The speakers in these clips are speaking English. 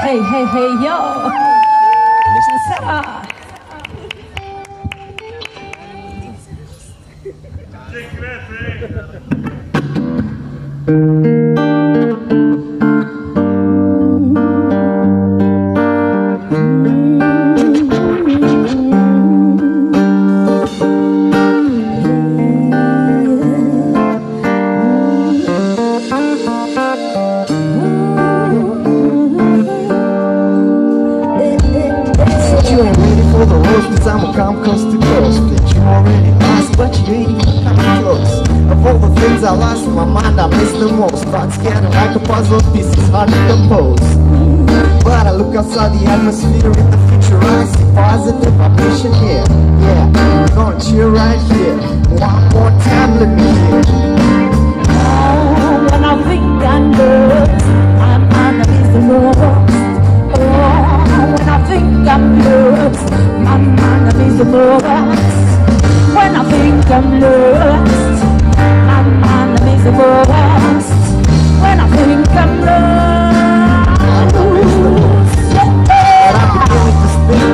Hey, hey, hey, yo! Sara! Said mm-hmm. I'ma come coast to coast. That you already lost, but you ain't even coming close. Of all the things I lost in my mind, I miss the most. Thoughts scattered like a puzzle pieces, hard to compose. But I look outside the atmosphere in the future, I see positive vibration here. Yeah, gonna cheer right here. One more time, let me hear. Oh, when I think I love, I'm most. Oh, when I think I'm lost, I'm underneath the most. When I think I'm lost, I'm underneath the most. When I think I'm lost,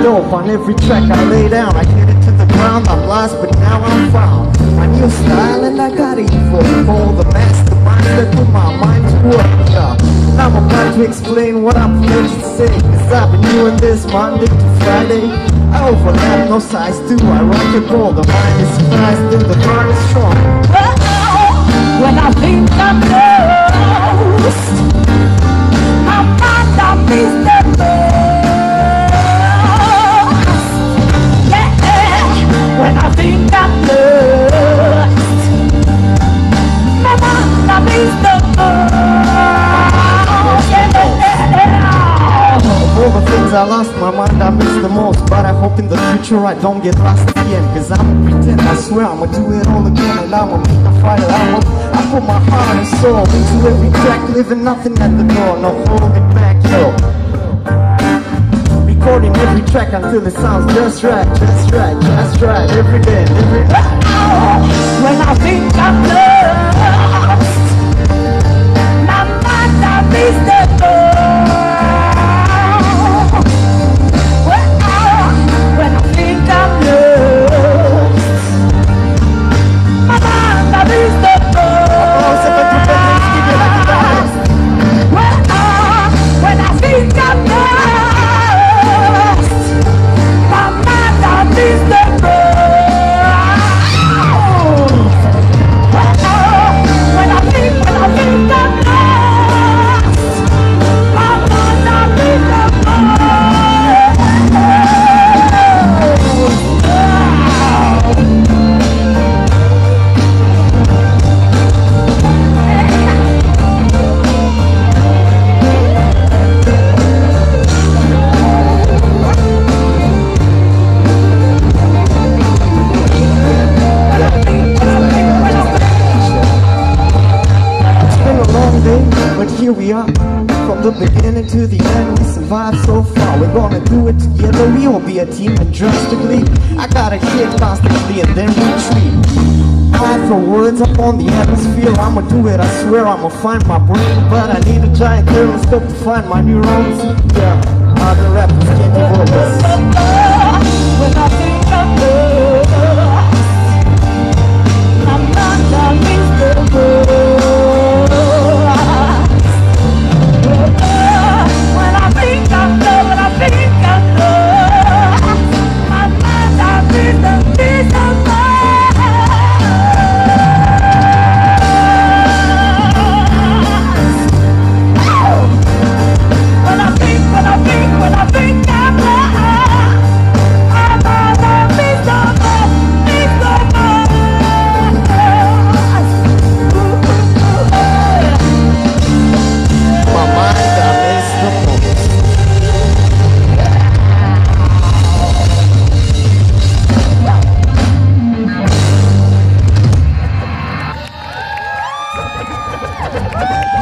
dope on every track I lay down. I get it to the ground, I'm lost, but now I'm found. My new style, and I got evil. For the mastermind that put my mind to work. Yeah. I'm about to explain what I'm planning to say. Cause I've been doing this Monday to Friday. I overlap, no size two. I rock and roll. The mind is fast and the heart is strong. I lost, my mind I miss the most. But I hope in the future I don't get lost again. Cause I'ma pretend, I swear I'ma do it all again. And I'ma make a fighter. I'ma I put my heart and soul into every track, leaving nothing at the door. No holding back, yo. Recording every track until it sounds just right, just right, just right. Every day, every. When I think I'm here we are. From the beginning to the end, we survived so far. We're gonna do it together. We will be a team and drastically. I gotta hit constantly and then retreat. I throw words up on the atmosphere. I'ma do it, I swear I'ma find my brain. But I need a giant telescope to find my neurons. Yeah,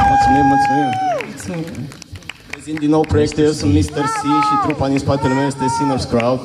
Mulțumim, mulțumim. Prezint din nou proiectul, eu sunt Mr. C și trupa din spatele meu este Sinners Crowd.